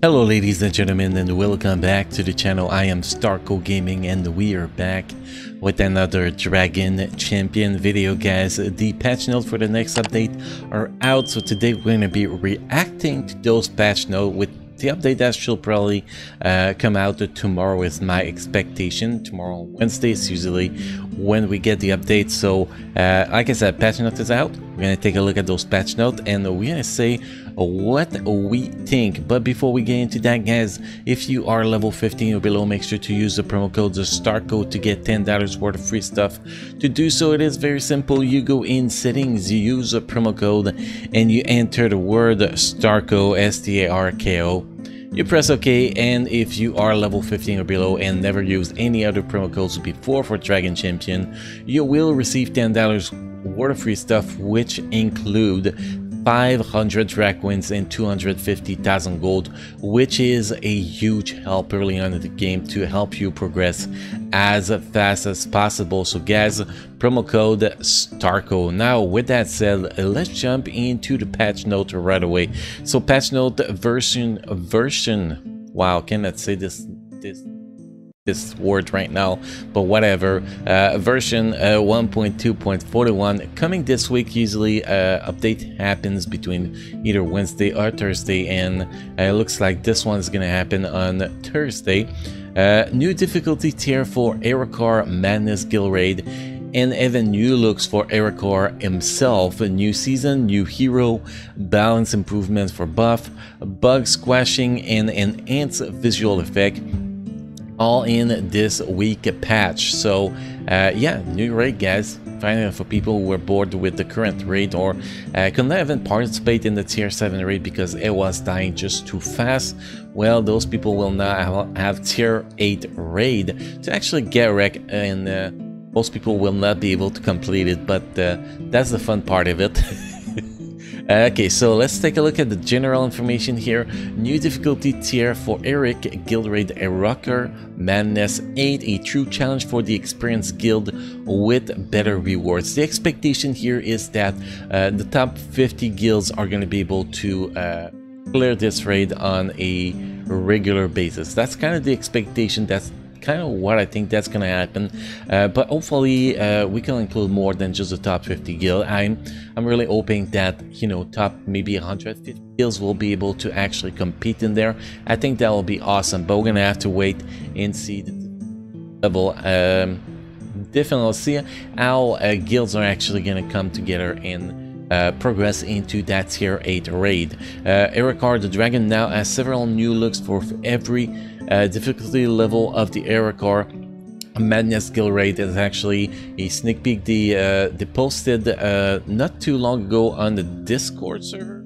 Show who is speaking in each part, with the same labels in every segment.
Speaker 1: Hello ladies and gentlemen and welcome back to the channel. I am Starko Gaming and we are back with another Dragon Champion video guys. The patch notes for the next update are out so today we're going to be reacting to those patch notes with the update that should probably uh, come out tomorrow is my expectation. Tomorrow Wednesday is usually when we get the update. So uh, like I said, patch note is out. We're going to take a look at those patch notes and we're going to say what we think. But before we get into that, guys, if you are level 15 or below, make sure to use the promo code, the STAR code to get $10 worth of free stuff. To do so, it is very simple. You go in settings, you use a promo code, and you enter the word STARKO, S-T-A-R-K-O. You press OK, and if you are level 15 or below and never used any other promo codes before for Dragon Champion, you will receive $10 worth of free stuff, which include 500 Dracoins and 250,000 gold, which is a huge help early on in the game to help you progress as fast as possible. So guys, promo code STARKO. Now with that said, let's jump into the patch note right away. So patch note version version. Wow, cannot say this this this word right now, but whatever. Uh, version uh, 1.2.41 coming this week. Usually, uh, update happens between either Wednesday or Thursday, and uh, it looks like this one's gonna happen on Thursday. Uh, new difficulty tier for Arikar Madness Guild Raid and even new looks for Arikar himself, a new season, new hero, balance improvements for buff, bug squashing and an enhanced visual effect, all in this week patch. So uh, yeah, new raid guys. Finally for people who were bored with the current raid or uh, could not even participate in the tier 7 raid because it was dying just too fast. Well, those people will now have tier 8 raid to actually get wrecked and uh, most people will not be able to complete it, but uh, that's the fun part of it. Okay, so let's take a look at the general information here. New difficulty tier for Eric, Guild Raid a Rocker, Madness 8, a true challenge for the experienced guild with better rewards. The expectation here is that uh, the top 50 guilds are going to be able to uh, clear this raid on a regular basis. That's kind of the expectation. That's kind of what I think that's gonna happen. Uh, but hopefully uh, we can include more than just the top 50 guild. I'm I'm really hoping that you know top maybe 150 guilds will be able to actually compete in there. I think that will be awesome. But we're gonna have to wait and see the level. Um, definitely see how uh, guilds are actually gonna come together and. Uh, progress into that tier 8 raid. Uh, Arikar the Dragon now has several new looks for every uh, difficulty level of the Arikar Madness Guild Raid is actually a sneak peek they, uh, posted uh, not too long ago on the Discord server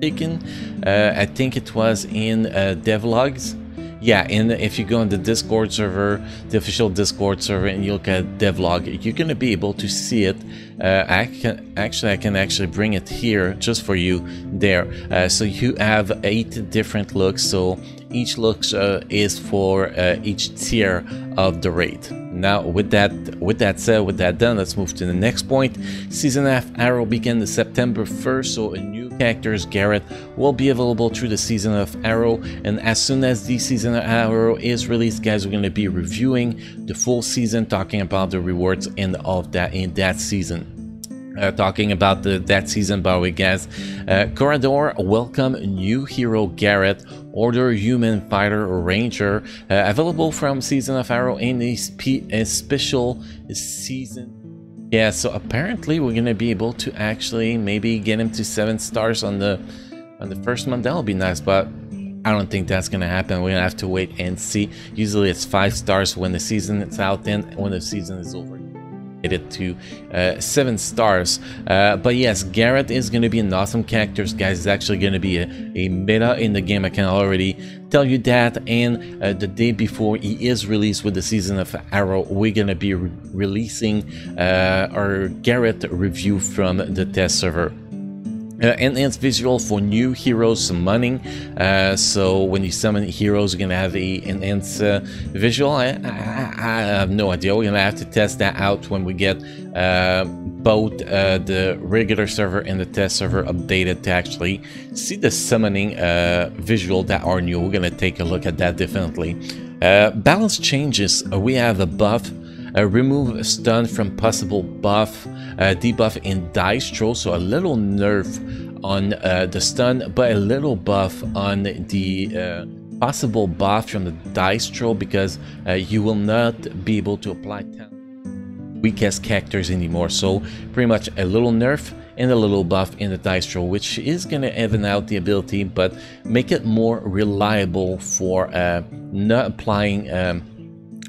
Speaker 1: taken. Uh, I think it was in uh, devlogs yeah, and if you go on the Discord server, the official Discord server, and you look at devlog, you're gonna be able to see it. Uh, I can actually I can actually bring it here just for you there. Uh, so you have eight different looks. So each looks uh, is for uh, each tier of the raid. Now, with that with that said, with that done, let's move to the next point. Season F Arrow began the September 1st, so a new characters Garrett will be available through the season of Arrow and as soon as the season of Arrow is released guys we're going to be reviewing the full season talking about the rewards and all of that in that season. Uh, talking about the, that season way guys uh, Corridor welcome new hero Garrett Order Human Fighter Ranger uh, available from season of Arrow in a, a special season yeah, so apparently we're gonna be able to actually maybe get him to seven stars on the on the first month. That'll be nice, but I don't think that's gonna happen. We're gonna have to wait and see. Usually it's five stars when the season is out, then when the season is over it to uh, seven stars. Uh, but yes, Garrett is going to be an awesome character, guys. It's actually going to be a, a, meta in the game. I can already tell you that. And uh, the day before he is released with the season of Arrow, we're going to be re releasing uh, our Garrett review from the test server. Uh, enhanced visual for new heroes summoning. Uh, so when you summon heroes, you're gonna have a enhanced uh, visual. I, I, I, have no idea. We're gonna have to test that out when we get uh, both uh, the regular server and the test server updated to actually see the summoning uh, visual that are new. We're gonna take a look at that definitely. balance changes. we have a buff remove stun from possible buff, uh, debuff in dice throw, so a little nerf on uh, the stun, but a little buff on the uh, possible buff from the dice throw because uh, you will not be able to apply weakest characters anymore. So pretty much a little nerf and a little buff in the dice throw, which is going to even out the ability, but make it more reliable for uh, not applying um,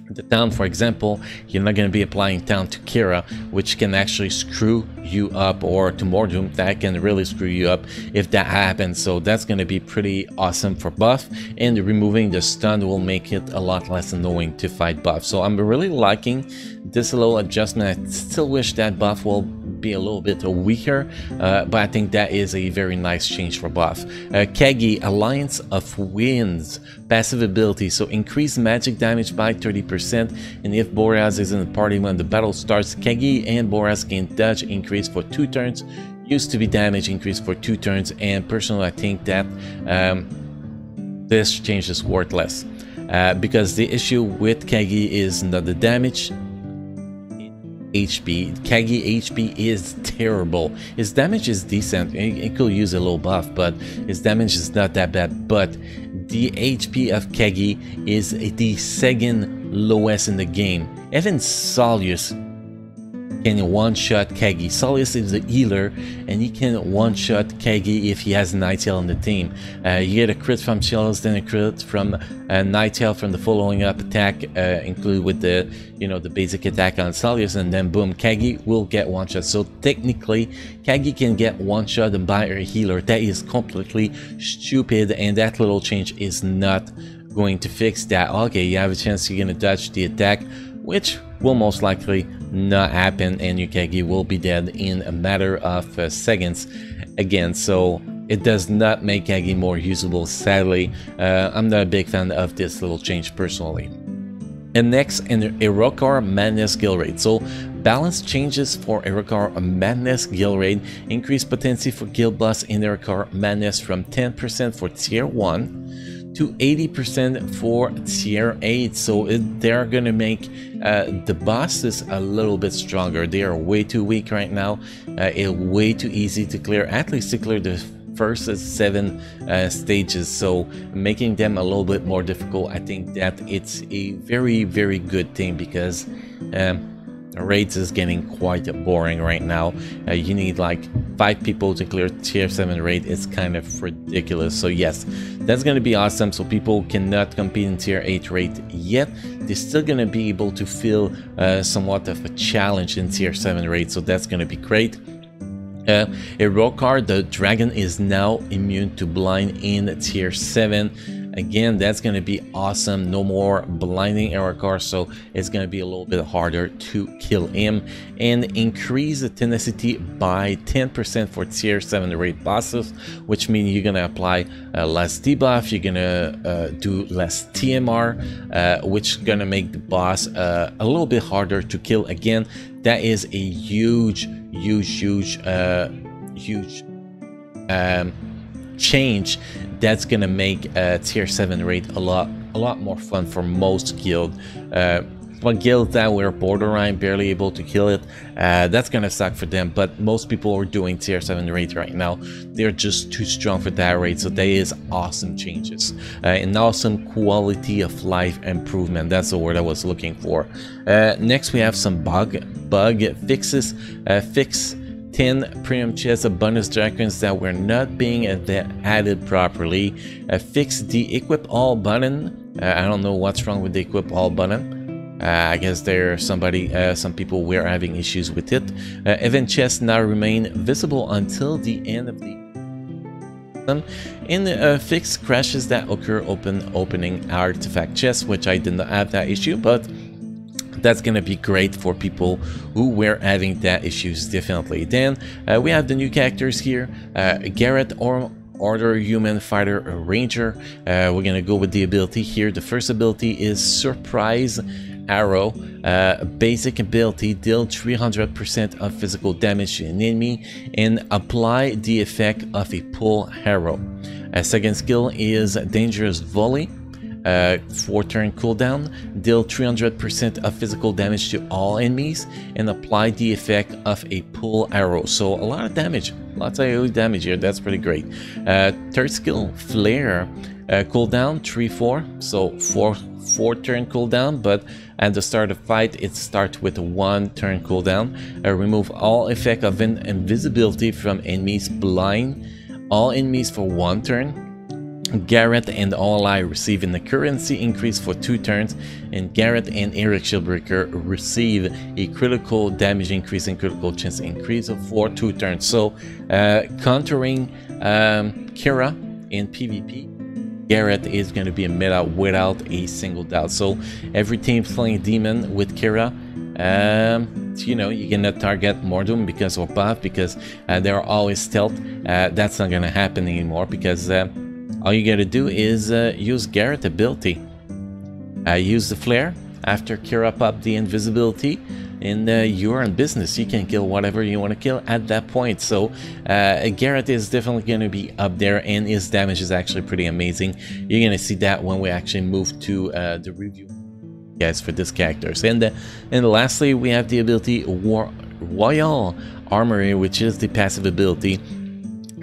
Speaker 1: the taunt, for example, you're not going to be applying taunt to Kira, which can actually screw you up, or to Mordoom, that can really screw you up if that happens. So that's going to be pretty awesome for buff, and removing the stun will make it a lot less annoying to fight buff. So I'm really liking this little adjustment. I still wish that buff will be a little bit weaker, uh, but I think that is a very nice change for buff. Uh, Kagi, Alliance of Winds, passive ability, so increase magic damage by 30%, and if Boreas is in the party when the battle starts, Kagi and Boreas gain dodge increase for 2 turns, used to be damage increase for 2 turns, and personally I think that um, this change is worthless. Uh, because the issue with Kagi is not the damage, HP. Kagi HP is terrible. His damage is decent. It could use a little buff, but his damage is not that bad. But the HP of Kagi is the second lowest in the game. Even Solius can one-shot Kagi. Solius is a healer, and he can one-shot Kagi if he has Nighttail on the team. Uh, you get a crit from Chalice, then a crit from uh, Nighttail from the following up attack, uh, include with the you know the basic attack on Solius, and then boom, Kagi will get one-shot. So technically, Kagi can get one-shot by a healer. That is completely stupid, and that little change is not going to fix that. Okay, you have a chance you're gonna dodge the attack, which will most likely not happen and Yukagi will be dead in a matter of uh, seconds again. So it does not make Kagi more usable sadly. Uh, I'm not a big fan of this little change personally. And next in Erokar Madness Guild Raid. So balance changes for Erokar Madness Guild Raid. Increase potency for guild boss in Erokar Madness from 10% for tier 1 to 80% for tier 8 so it, they're gonna make uh, the bosses a little bit stronger. They are way too weak right now. Uh, it's way too easy to clear at least to clear the first seven uh, stages. So making them a little bit more difficult I think that it's a very very good thing because um, raids is getting quite boring right now. Uh, you need like five people to clear tier 7 raid. It's kind of ridiculous. So yes, that's going to be awesome. So people cannot compete in tier 8 raid yet. They're still going to be able to feel uh, somewhat of a challenge in tier 7 raid. So that's going to be great. Uh, Erokar, the dragon is now immune to blind in tier 7 Again, that's going to be awesome. No more blinding Erokar, so it's going to be a little bit harder to kill him. And increase the tenacity by 10% for tier 7 raid bosses, which means you're going to apply uh, less debuff, you're going to uh, do less TMR, uh, which is going to make the boss uh, a little bit harder to kill. Again, that is a huge, huge, huge, uh, huge um, change that's gonna make a tier 7 raid a lot a lot more fun for most guild. Uh, for guilds that were borderline barely able to kill it uh, that's gonna suck for them but most people are doing tier 7 raid right now. They're just too strong for that raid so that is awesome changes. Uh, and awesome quality of life improvement that's the word I was looking for. Uh, next we have some bug bug fixes. Uh, fix 10 premium chests of bonus dragons that were not being added properly. Uh, fix the equip all button. Uh, I don't know what's wrong with the equip all button. Uh, I guess there are somebody, uh, some people were having issues with it. Uh, event chests now remain visible until the end of the in uh, fix crashes that occur open opening artifact chests, which I did not have that issue, but that's gonna be great for people who were having that issues definitely then uh, we have the new characters here. Uh, Garrett or Order Human Fighter Ranger. Uh, we're gonna go with the ability here. The first ability is Surprise Arrow. Uh, basic ability deal 300% of physical damage to an enemy and apply the effect of a pull arrow. A second skill is Dangerous Volley uh, 4 turn cooldown, deal 300% of physical damage to all enemies, and apply the effect of a pull arrow. So a lot of damage, lots of AoE damage here, that's pretty great. Uh, third skill, Flare, uh, cooldown 3-4, so 4 4 turn cooldown, but at the start of fight it starts with 1 turn cooldown. Uh, remove all effect of in invisibility from enemies blind, all enemies for 1 turn, Garrett and Ally receiving the currency increase for two turns, and Garrett and Eric Shieldbreaker receive a critical damage increase and critical chance increase for two turns. So, uh, countering um, Kira in PvP, Garrett is going to be a meta without a single doubt. So, every team playing Demon with Kira, um, you know, you cannot target Mordum because of buff, because uh, they're always stealth. Uh, that's not going to happen anymore because uh, all you gotta do is uh, use Garrett ability. Uh, use the flare after Kira up the invisibility and uh, you're in business. You can kill whatever you want to kill at that point. So uh, Garrett is definitely going to be up there and his damage is actually pretty amazing. You're going to see that when we actually move to uh, the review guys for this characters. And, uh, and lastly, we have the ability War Royal Armory, which is the passive ability.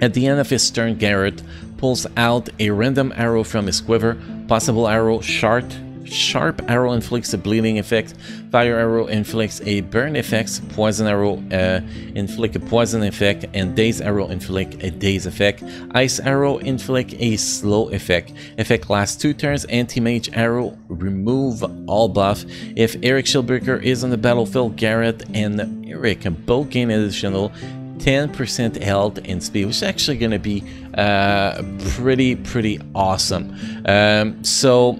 Speaker 1: At the end of his turn, Garrett pulls out a random arrow from his quiver. Possible arrow, sharp, sharp arrow inflicts a bleeding effect. Fire arrow inflicts a burn effect. Poison arrow uh, a poison effect. And daze arrow inflict a daze effect. Ice arrow inflict a slow effect. Effect lasts two turns. Anti-mage arrow remove all buff. If Eric Shieldbreaker is on the battlefield, Garrett and Eric both gain additional 10% health and speed, which is actually going to be uh, pretty, pretty awesome. Um, so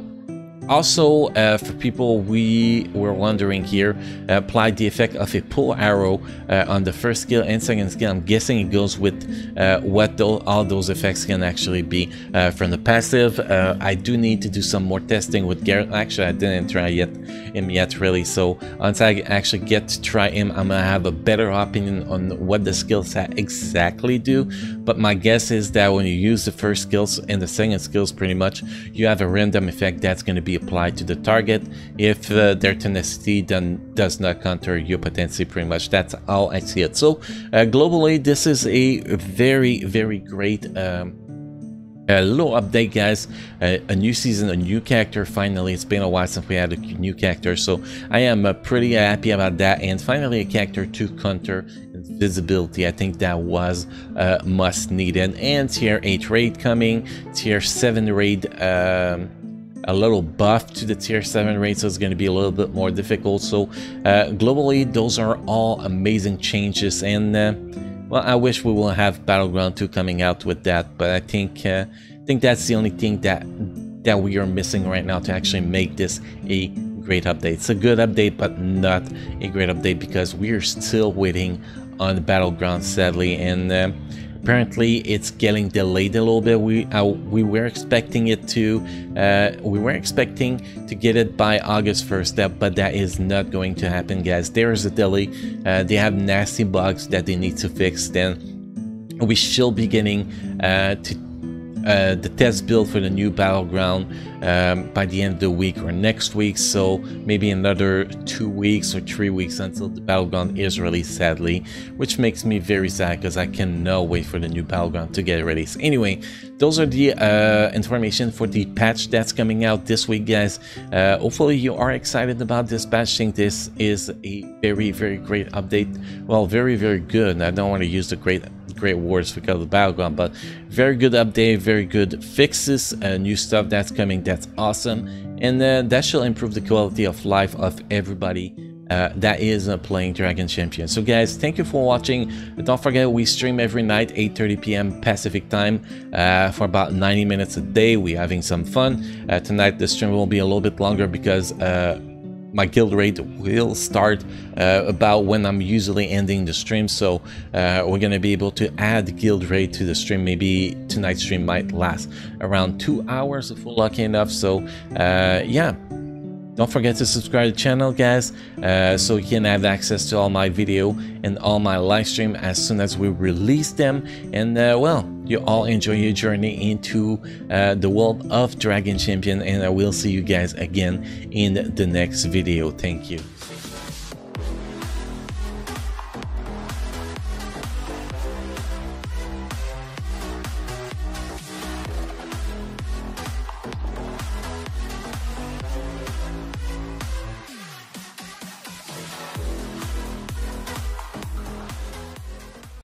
Speaker 1: also, uh, for people we were wondering here, apply the effect of a pull arrow uh, on the first skill and second skill. I'm guessing it goes with uh, what all those effects can actually be uh, from the passive. Uh, I do need to do some more testing with Garrett. Actually, I didn't try yet him yet really. So once I actually get to try him, I'm gonna have a better opinion on what the skills exactly do. But my guess is that when you use the first skills and the second skills, pretty much, you have a random effect that's going to be applied to the target. If uh, their tenacity then does not counter your potency, pretty much that's how I see it. So uh, globally, this is a very, very great um, update guys. Uh, a new season a new character finally. It's been a while since we had a new character so i am uh, pretty happy about that. And finally a character to counter invisibility. I think that was uh, must needed and tier 8 raid coming. Tier 7 raid um, a little buff to the tier 7 raid, so it's going to be a little bit more difficult. So uh, globally those are all amazing changes and uh, well I wish we will have battleground 2 coming out with that but I think uh, I think that's the only thing that that we are missing right now to actually make this a great update. It's a good update but not a great update because we are still waiting on the battleground sadly and uh, apparently it's getting delayed a little bit. We uh, we were expecting it to uh, we were expecting to get it by August 1st but that is not going to happen guys. There is a delay. Uh, they have nasty bugs that they need to fix. Then we shall be getting uh, to uh, the test build for the new battleground um, by the end of the week or next week. So maybe another two weeks or three weeks until the battleground is released sadly which makes me very sad because I cannot wait for the new battleground to get released. Anyway those are the uh, information for the patch that's coming out this week guys. Uh, hopefully you are excited about this patch. This is a very very great update. Well very very good. I don't want to use the great great wars because of the battleground but very good update very good fixes uh, new stuff that's coming that's awesome and uh, that shall improve the quality of life of everybody uh, that is uh, playing Dragon Champion. So guys, thank you for watching. Don't forget we stream every night 8.30 p.m. Pacific time uh, for about 90 minutes a day. We're having some fun. Uh, tonight the stream will be a little bit longer because uh, my guild raid will start uh, about when I'm usually ending the stream. So uh, we're gonna be able to add guild raid to the stream. Maybe tonight's stream might last around two hours if we're lucky enough. So uh, yeah. Don't forget to subscribe to the channel guys uh, so you can have access to all my video and all my live stream as soon as we release them. And uh, well you all enjoy your journey into uh, the world of Dragon Champion and I will see you guys again in the next video. Thank you.